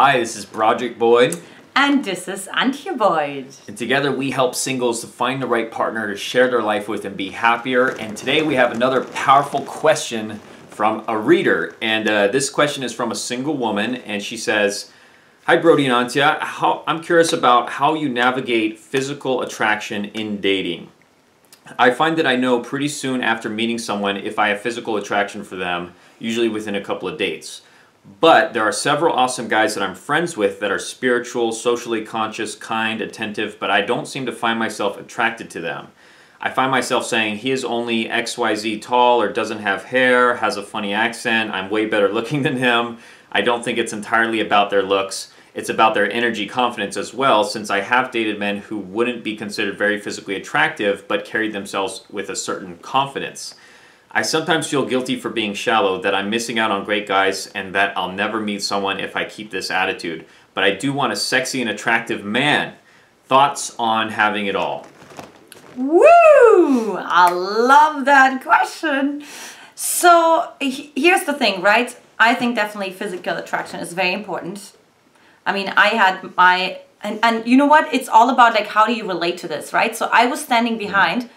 Hi, this is Broderick Boyd. And this is Antje Boyd. And together we help singles to find the right partner to share their life with and be happier. And today we have another powerful question from a reader. And uh, this question is from a single woman, and she says, Hi, Brody and Antje. How, I'm curious about how you navigate physical attraction in dating. I find that I know pretty soon after meeting someone if I have physical attraction for them, usually within a couple of dates. But there are several awesome guys that I'm friends with that are spiritual, socially conscious, kind, attentive, but I don't seem to find myself attracted to them. I find myself saying he is only XYZ tall or doesn't have hair, has a funny accent, I'm way better looking than him. I don't think it's entirely about their looks it's about their energy confidence as well, since I have dated men who wouldn't be considered very physically attractive but carried themselves with a certain confidence. I sometimes feel guilty for being shallow, that I'm missing out on great guys, and that I'll never meet someone if I keep this attitude. But I do want a sexy and attractive man. Thoughts on having it all? Woo! I love that question. So here's the thing, right? I think definitely physical attraction is very important. I mean, I had my, and, and you know what? It's all about like, how do you relate to this, right? So I was standing mm-hmm. behind,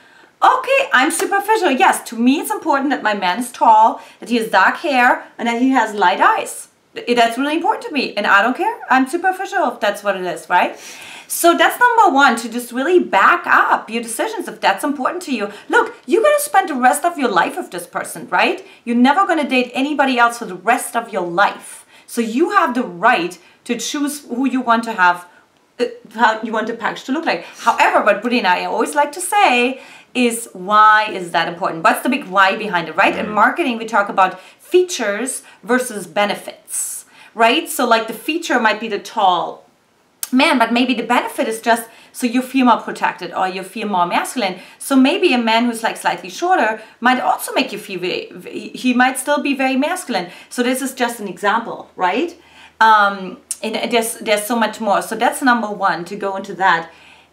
okay, I'm superficial. Yes, to me it's important that my man is tall, that he has dark hair, and that he has light eyes. That's really important to me, and I don't care. I'm superficial if that's what it is, right? So that's number one, to just really back up your decisions if that's important to you. Look, you're gonna spend the rest of your life with this person, right? You're never gonna date anybody else for the rest of your life. So you have the right to choose who you want to have, uh, how you want the package to look like. However, what Brody and I always like to say is why is that important? What's the big why behind it, right? Mm. In marketing, we talk about features versus benefits, right? So like the feature might be the tall man, but maybe the benefit is just so you feel more protected or you feel more masculine. So maybe a man who's like slightly shorter might also make you feel very, he might still be very masculine. So this is just an example, right? Um, and there's there's so much more so that's number one to go into that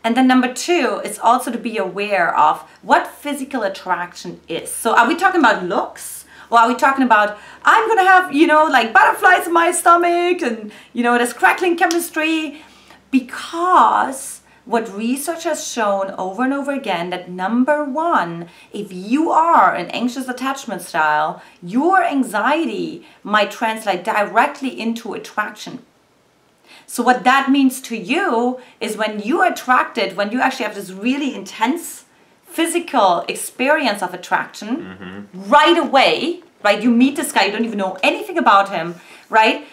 and then number two is also to be aware of what physical attraction is. So are we talking about looks? Or are we talking about i'm gonna have you know like butterflies in my stomach and you know there's crackling chemistry? Because what research has shown over and over again that number one, if you are an anxious attachment style, your anxiety might translate directly into attraction. So what that means to you is when you are attracted, when you actually have this really intense physical experience of attraction, mm-hmm. right away, right? You meet this guy, you don't even know anything about him, right?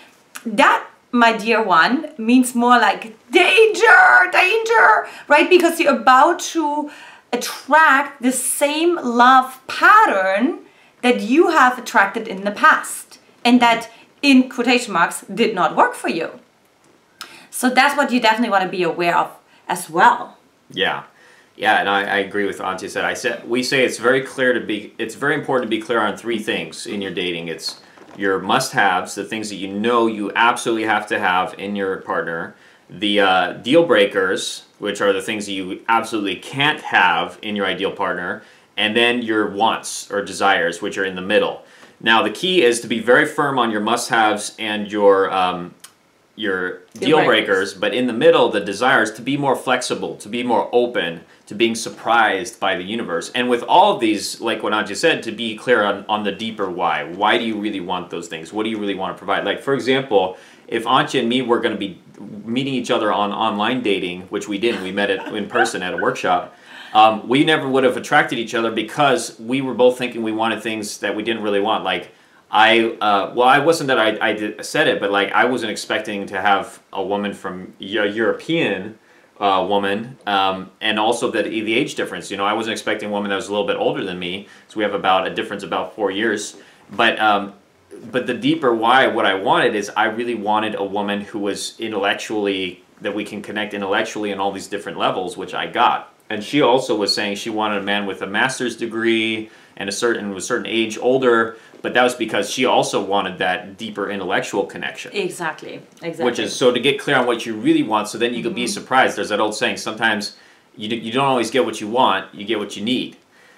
That, my dear one, means more like danger, danger, right? Because you're about to attract the same love pattern that you have attracted in the past and that in quotation marks did not work for you. So that's what you definitely want to be aware of as well. Yeah. Yeah, and I, I agree with Antje said. I said we say it's very clear to be it's very important to be clear on three things in your dating. It's your must-haves, the things that you know you absolutely have to have in your partner, the uh, deal breakers, which are the things that you absolutely can't have in your ideal partner, and then your wants or desires, which are in the middle. Now, the key is to be very firm on your must-haves and your um, your deal, deal breakers, but in the middle, the desires to be more flexible, to be more open, to being surprised by the universe. And with all of these, like what Antje said, to be clear on, on the deeper why. Why do you really want those things? What do you really want to provide? Like, for example, if Antje and me were going to be meeting each other on online dating, which we didn't, we met it in person at a workshop. Um, we never would have attracted each other because we were both thinking we wanted things that we didn't really want, like I uh, well, I wasn't that I, I did, said it, but like I wasn't expecting to have a woman from a European uh, woman, um, and also that the age difference. You know, I wasn't expecting a woman that was a little bit older than me, so we have about a difference about four years. But um, but the deeper why, what I wanted is I really wanted a woman who was intellectually that we can connect intellectually on all these different levels, which I got. And she also was saying she wanted a man with a master's degree and a certain was certain age older but that was because she also wanted that deeper intellectual connection. Exactly, exactly. Which is so to get clear on what you really want, so then you mm-hmm. can be surprised. There's that old saying: sometimes you you don't always get what you want, you get what you need,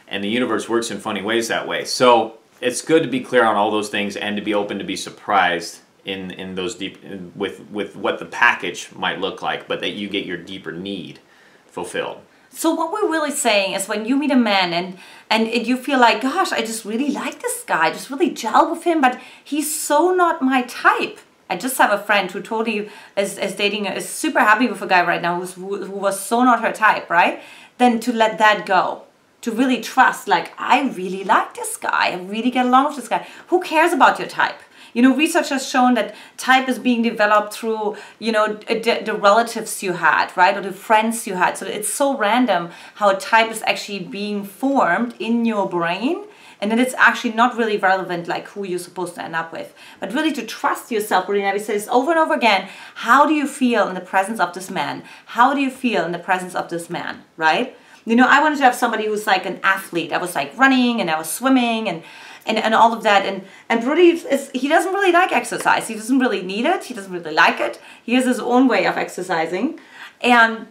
and the universe works in funny ways that way. So it's good to be clear on all those things and to be open to be surprised in in those deep in, with with what the package might look like, but that you get your deeper need fulfilled. So what we're really saying is when you meet a man and and you feel like, gosh, I just really like this guy, I just really gel with him, but he's so not my type. I just have a friend who totally is, is dating, is super happy with a guy right now who was so not her type, right? Then to let that go to really trust like i really like this guy i really get along with this guy who cares about your type you know research has shown that type is being developed through you know the, the relatives you had right or the friends you had. So it's so random how type is actually being formed in your brain and then it's actually not really relevant like who you're supposed to end up with. But really to trust yourself really we say this over and over again how do you feel in the presence of this man? How do you feel in the presence of this man right? You know i wanted to have somebody who's like an athlete. I was like running and i was swimming and and, and all of that. And and Rudy is he doesn't really like exercise. He doesn't really need it. He doesn't really like it. He has his own way of exercising. And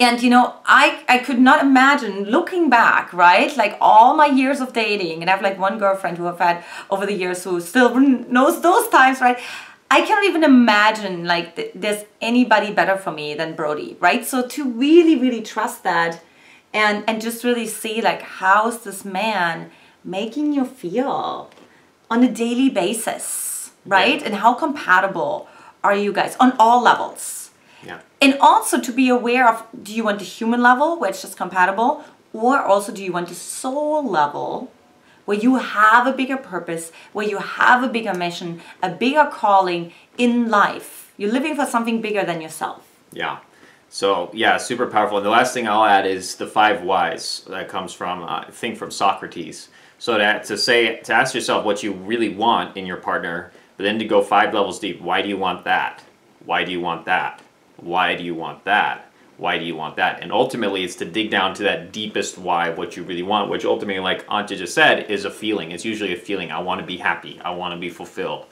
and you know i i could not imagine looking back right? Like all my years of dating and i have like one girlfriend who i've had over the years who still knows those times right? I cannot even imagine like th- there's anybody better for me than brody right? So to really really trust that and and just really see like how's this man making you feel on a daily basis, right? Yeah. And how compatible are you guys on all levels? Yeah. And also to be aware of do you want the human level where it's just compatible, or also do you want the soul level where you have a bigger purpose, where you have a bigger mission, a bigger calling in life? You're living for something bigger than yourself. Yeah. So yeah, super powerful. And the last thing I'll add is the five whys that comes from uh, I think from Socrates. So to, to say to ask yourself what you really want in your partner, but then to go five levels deep. Why do you want that? Why do you want that? Why do you want that? Why do you want that? And ultimately, it's to dig down to that deepest why, what you really want, which ultimately, like Antje just said, is a feeling. It's usually a feeling. I want to be happy. I want to be fulfilled.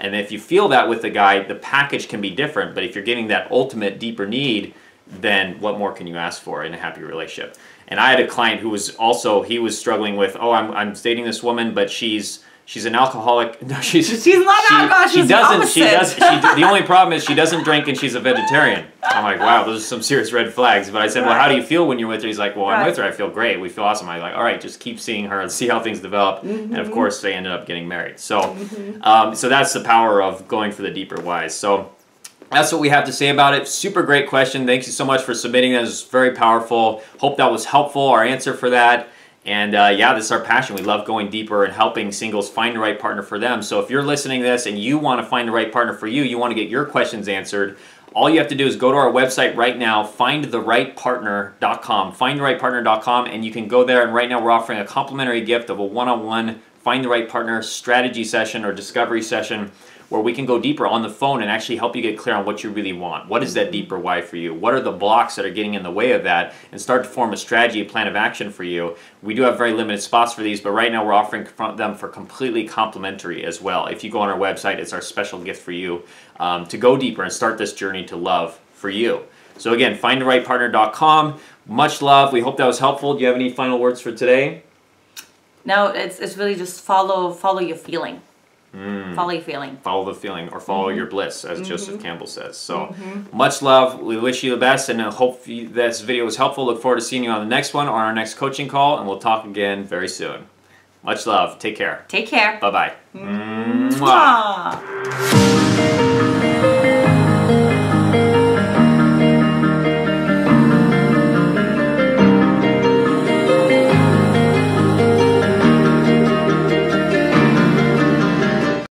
And if you feel that with the guy, the package can be different. But if you're getting that ultimate deeper need, then what more can you ask for in a happy relationship? And I had a client who was also he was struggling with, oh, I'm I'm dating this woman, but she's she's an alcoholic. No, she's she's not she, alcoholic. She doesn't. She does. She, the only problem is she doesn't drink and she's a vegetarian. I'm like, wow, those are some serious red flags. But I said, right. well, how do you feel when you're with her? He's like, well, I'm with her. I feel great. We feel awesome. I'm like, all right, just keep seeing her and see how things develop. Mm-hmm. And of course, they ended up getting married. So, mm-hmm. um, so that's the power of going for the deeper whys. So that's what we have to say about it. Super great question. Thank you so much for submitting that. It's very powerful. Hope that was helpful, our answer for that. And uh, yeah, this is our passion. We love going deeper and helping singles find the right partner for them. So if you're listening to this and you want to find the right partner for you, you want to get your questions answered, all you have to do is go to our website right now, findtherightpartner.com, findtherightpartner.com, and you can go there. And right now, we're offering a complimentary gift of a one on one Find the Right Partner strategy session or discovery session where we can go deeper on the phone and actually help you get clear on what you really want. What is that deeper why for you? What are the blocks that are getting in the way of that? And start to form a strategy, a plan of action for you. We do have very limited spots for these, but right now we're offering them for completely complimentary as well. If you go on our website, it's our special gift for you um, to go deeper and start this journey to love for you. So again, findtherightpartner.com. Much love. We hope that was helpful. Do you have any final words for today? No, it's, it's really just follow follow your feeling. Mm. Follow your feeling. Follow the feeling or follow mm-hmm. your bliss, as mm-hmm. Joseph Campbell says. So, mm-hmm. much love. We wish you the best and I hope this video was helpful. Look forward to seeing you on the next one or our next coaching call, and we'll talk again very soon. Much love. Take care. Take care. Bye bye.